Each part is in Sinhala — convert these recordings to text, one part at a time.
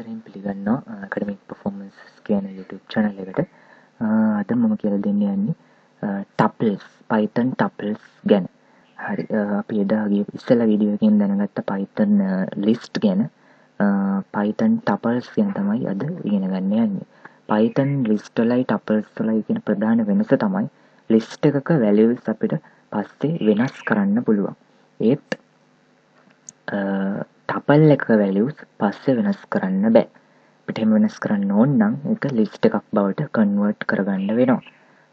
සාදරයෙන් පිළිගන්නවා කඩමික් පොෆෝමන්ස් කියන YouTube channel එකට. අද මම කියලා දෙන්න යන්නේ tuples Python tuples ගැන. හරි අපි එදා ගිය ඉස්සෙල්ලා වීඩියෝ එකකින් දැනගත්ත Python list ගැන Python tuples ගැන තමයි අද ඉගෙන ගන්න යන්නේ. Python list වලයි tuples වලයි කියන ප්‍රධාන වෙනස තමයි list එකක values අපිට පස්සේ වෙනස් කරන්න පුළුවන්. ඒත් ටපල් එක වැලියස් පස්සේ වෙනස් කරන්න බෑ. පිටහෙම වෙනස් කරන්න ඕන් නම් එක ලිස්ට එකක් බවට කන්වර්ට් කරගන්න වෙනවා.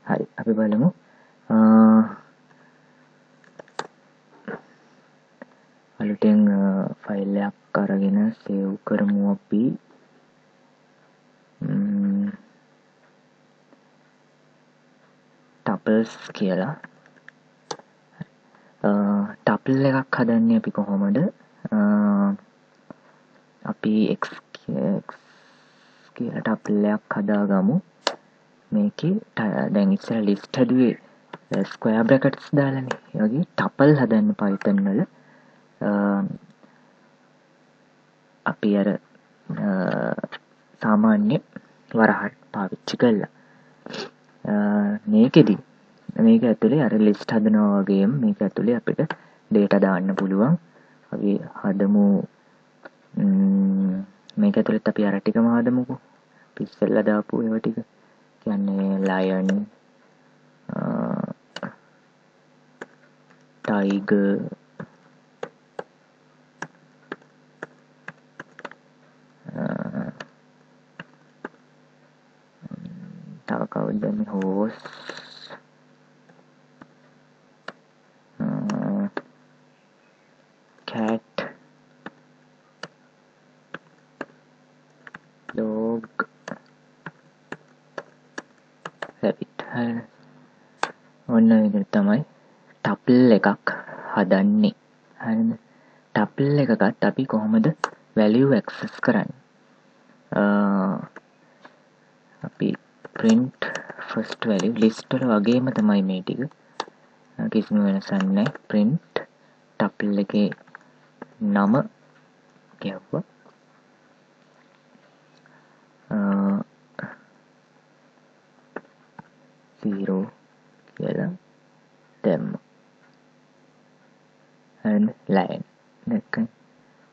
හරි අපි බලමු. අලුටෙන් ෆයිල්ලයක් අරගෙන සේව් කරමු අපි. ටපල්ස් කියලා. ටපල් එකක් හදන්නේ අපි කොහොමද? අපි x කියලා ටප්ලයක් හදාගමු. මේකේ දැන් ඉස්සර ලිස්ට් හදුවේ ස්ක්වයා බ්‍රැකට්ස් දාලානේ ඒ වගේ ටපල් හදන්න Python වල. අපි අර සාමාන්‍ය වරහත් පාවිච්චි කළා මේකෙදි මේක ඇතුලේ අර ලිස්ට් හදනවා වගේම මේක ඇතුලේ අපිට ඩේටා දාන්න පුළුවන්. අපි හදමු මේක ඇතුළෙත් අපි අර ටිකම හදමුකෝ පිස්සෙල්ල දාපු ඒවා ටික. කියන්නේ ලයන් ටයිගර් තව කවුද මේ හෝස් ඔන්න විදිහට තමයි ටපල් එකක් හදන්නේ. හරිද? ටපල් එකකත් අපි කොහොමද වැලියු ඇක්සස් කරන්නේ? අපි print first value list වල වගේම තමයි මේ ටික. කිසිම වෙනසක් නැහැ. print ටපල් එකේ නම ගැව්වා. zero කියලා දැම්ම and line. දැක්ක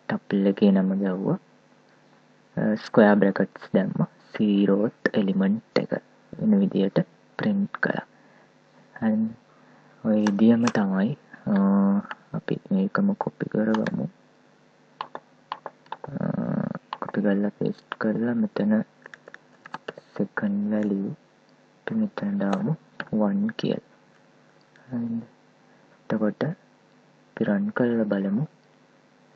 ටපල් එකේ නම ගැව්වා. ස්ක්වයා බ්‍රැකට්ස් දැම්ම. සීරෝත් එලිමන්ට් එක. වෙන විදියට ප්‍රින්ට් කළා. And ඔය විදියම තමයි අපි මේකම කොපි කරගමු. කොපි කරලා පේස්ට් කරලා මෙතන second value අපි මෙතන දාමු. 1 කියලා එතකොට පිරන් කරලා බලමු.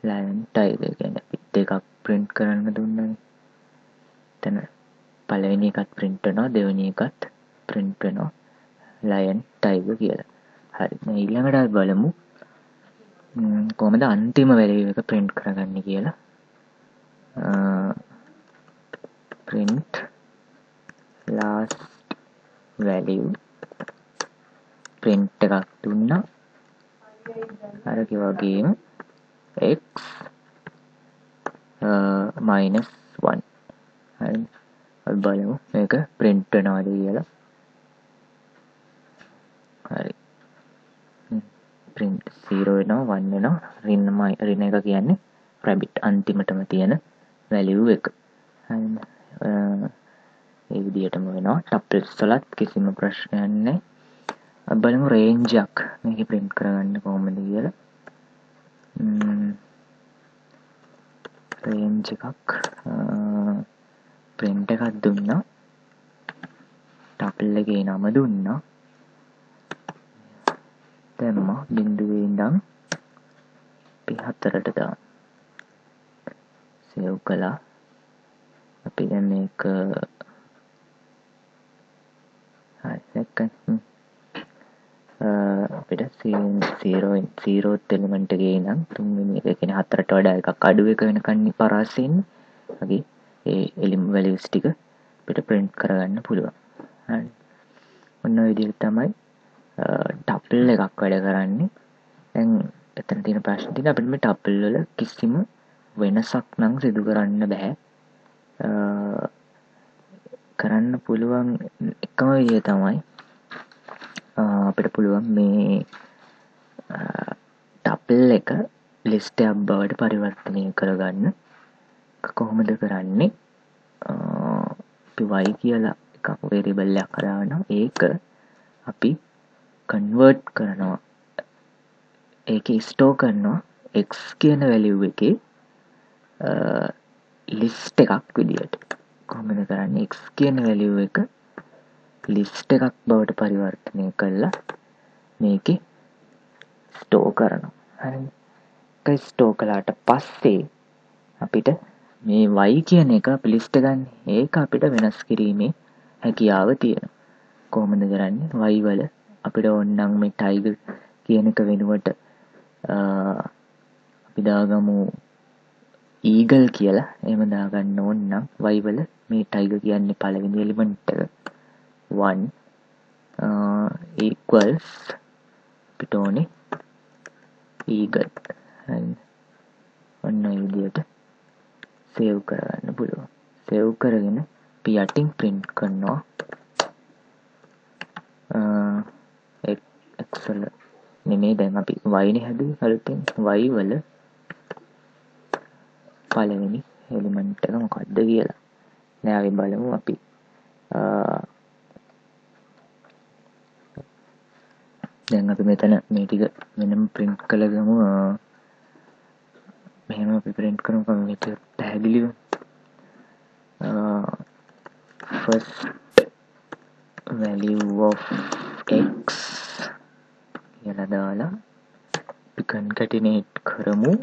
ලයන් ටයිගර් කියන්නේ අපි දෙකක් print කරන්න දුන්නනේ එතන පළවෙනි එකත් print වෙනවා දෙවෙනි එකත් print වෙනවා. ලයන් ටයිගර් කියලා. හරි. දැන් ඊළඟට බලමු. කොහොමද අන්තිම වැලියු එක print කරගන්නේ කියලා. print last value print එකක් දුන්නා. අරක වගේම x minus 1 හරි. අපි බලමු. මේක print වෙනවද කියලා. හරි. print 0 වෙනවා 1 වෙනවා. රින් රින් එක කියන්නේ rabbit අන්තිමටම තියෙන value එක. හරි. ඒ විදිහටම වෙනවා. ටප්ල්ස් වලත් කිසිම ප්‍රශ්නයක් නැහැ. බලමු රේන්ජයක් මේක ප්‍රින්ට් කරගන්න කොහොමද කියලා. රේන්ජ් එකක්. ප්‍රින්ට් එකක් දුන්නා. ටපල් එකේ නම දුන්නා. දැම්මා බිඳුවේ ඉඳන් අපි හතරට දාමු සේව් කළා. අපි දැන් මේක හරි දැක්කනේ. අපිට සීරෝෙන් සීරෝත් එලිමෙන්ට් එකේ ඉඳන් තුන්වෙනි එක කියන්නේ හතරට වඩා එකක් අඩු එක වෙනකන් පරාසෙ ඉන්නේ. වගේ ඒ එලිම් වැලියුස් ටික අපිට print කරගන්න පුළුවන්. හරි. ඔන්න ඔය විදිහට තමයි ටපල් එකක් වැඩ කරන්නේ. දැන් එතන තියෙන ප්‍රශ්නේ තියෙන අපිට මේ ටපල් වල කිසිම වෙනසක් නම් සිදු කරන්න බෑ. කරන්න පුළුවන් එකම විදිය තමයි අපිට පුළුවන් මේ ටපල් එක ලිස්ටයක් බවට පරිවර්තනය කරගන්න. කොහොමද කරන්නේ? වයි කියලා එකක් වෙරිබල්ලයක් කරානම් ඒක අපි කන්වර්ට් කරනවා. ඒක ස්ටෝ කරනවා. එක් කියන වැලිව් එක ලිස්ට එකක් විදියට. කොමද කරන්න? එක් කියන වැලිව් එක ලිස්ට එකක් බවට පරිවර්තනය කරලා මේක ස්ටෝ කරනවා. හරි. ස්ටෝ කලාට පස්සේ අපිට මේ වයි කියන එක පිලිස්ට ගන්න. ඒක අපිට වෙනස් කිරීමේ හැකියාව තියෙන කොහොමද කරන්න? වයිවල අපිට ඔන්නන් මේ ටයිග කියන එක වෙනුවට අපි දාගමු ඊගල් කියලා. එම දාගන්න ඕන්නම් වයිවල මේ ටයිග කියන්නේ පළවෙනි එලිමෙන්ට් එක. 1 equals අපිට ඕනේ ඊගල් ඔන්න ඔය විදියට සේව් කරගන්න පුළුවන්. සේව් කරගෙන අපි යටින් print කරනවා. Uh, එක්සල නෙමේ දැන් අපි වයිනේ හැදුවේ අලුතෙන් y වල පළවෙනි එලිමන්ට් එක මොකක්ද කියලා. නෑ අපි බලමු අපි uh, දැන් අපි මෙතන මේ ටික වෙනම print කළගමු මෙහෙම අපි print කරමු. මේක පැහැදිලිව. first value of x කියලා දාලා අපි concatenate කරමු.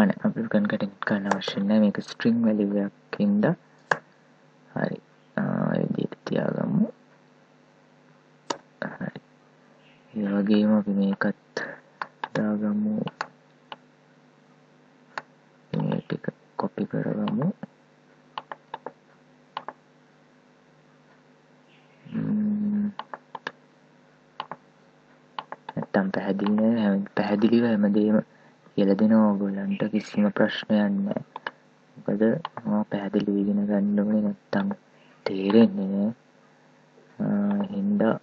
අන අපි කන්කටෙන්ට් කරන්න අවශ්‍ය නැහැ. මේක ස්ට්‍රිං වැලියු එකක් ඉඳ හරි ඒ විදිහට තියාගමු හරි ඒ වගේම අපි මේකත් දාගමු. මේ ටික කොපි කරගමු. නැත්තම් පැහැදිලි නෑ. පැහැදිලිව හැමදේම කියලා දෙනවා. ඔයගොල්ලන්ට කිසිම ප්‍රශ්නයක් නෑ. මොකද මම පැහැදිලිව ඉගෙන ගන්න ඕනේ. නැත්තම් තේරෙන්නේ නෑ. හින්දා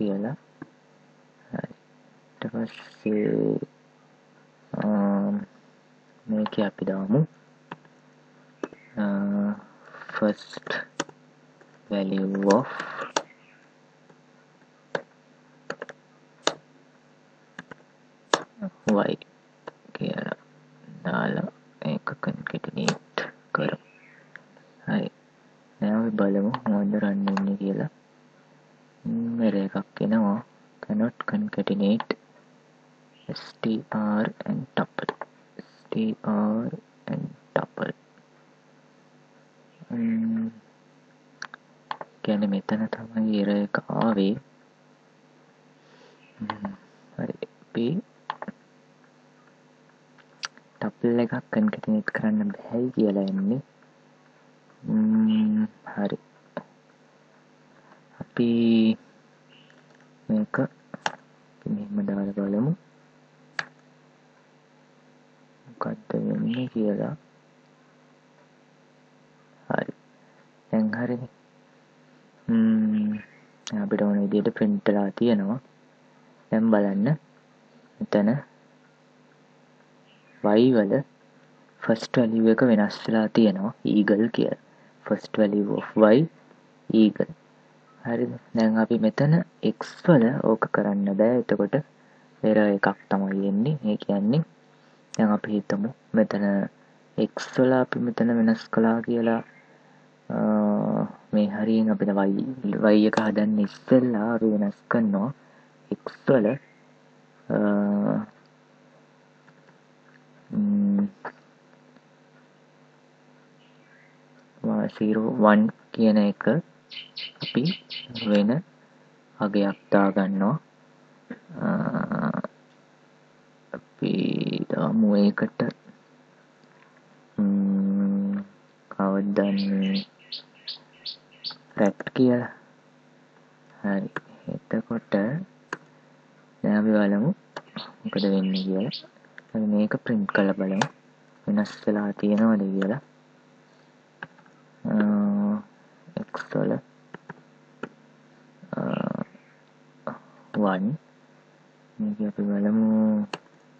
clear な、はい、termasuk um, memiliki api dawamu first value of y. එකක් එනවා. Cannot concatenate str and tuple. Str and tuple. ගැන මෙතන තමයි එර එක ආවේ. හරි. ටපල් එකක් කන්කටිනෙට් කරන්න බැහැයි කියලා එන්නේ. හරි. අපි මේක මෙහෙම දාලා බලමු මොකක්ද වෙන්නේ කියලා? හරි. දැන් හරිනේ. අපිට ඕන විදිහට print වෙලා තියෙනවා. දැන් බලන්න. මෙතන y වල first value එක වෙනස් වෙලා තියෙනවා. eagle කියලා. first value of y eagle. හරිද? දැන් අපි මෙතන x වල ඕක කරන්න බෑ. එතකොට error එකක් තමයි එන්නේ ඒ කියන්නේ දැන් අපි හිතමු මෙතන x වල අපි මෙතන වෙනස් කළා කියලා මේ හරියෙන් අපිට වයි එක හදන්න ඉස්සෙල්ලා අපි වෙනස් කරනවා. X වල සීරෝ වන් කියන එක අපි වෙන අගයක් දාගන්නවා අපි දාමු ඒකට කවදන්නේ ෆැක්ට් කියලා. හරි. එතකොට දැන් අපි බලමු මොකද වෙන්නේ කියලා. අපි මේක print කරලා බලමු. වෙනස් වෙලා තියෙනවද කියලා x වල 1 මේක අපි බලමු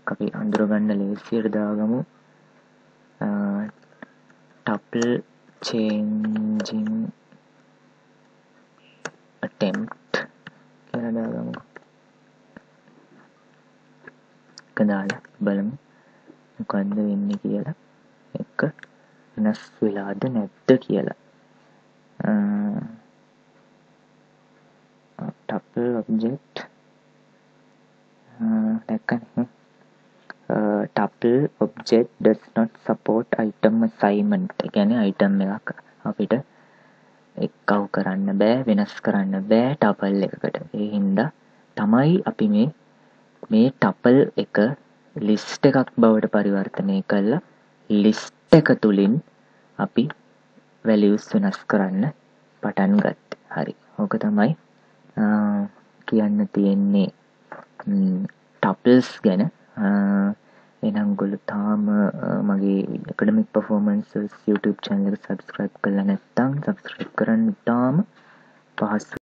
අපි අඳුරගන්න ලේසියට දාගමු tuple changing attempt කියලා දාගමු. එක දාලා බලමු. මොකද්ද වෙන්නේ කියලා. එක වෙනස් වෙලාද නැද්ද කියලා. tuple object දැක්කනේ tuple object does not support item assignment. ඒ කියන්නේ item එකක් අපිට එක්කව කරන්න බෑ වෙනස් කරන්න බෑ tuple එකකට. ඒ හින්දා තමයි අපි මේ මේ tuple එක list එකක් බවට පරිවර්තනය කරලා list එක තුලින් අපි values වෙනස් කරන්න පටන් ගත්තේ. හරි. ඕක තමයි කියන්න තියෙන්නේ ටපල්ස් ගැන. එනම් ගොල තාම මගේ එකඩමික් පෆෝමන්ස් YouTube චැනල එක සබස්ක්‍රයිබ් කරලා නැත්තං සබස්ක්‍රයිබ් කරන්න තාම පහසු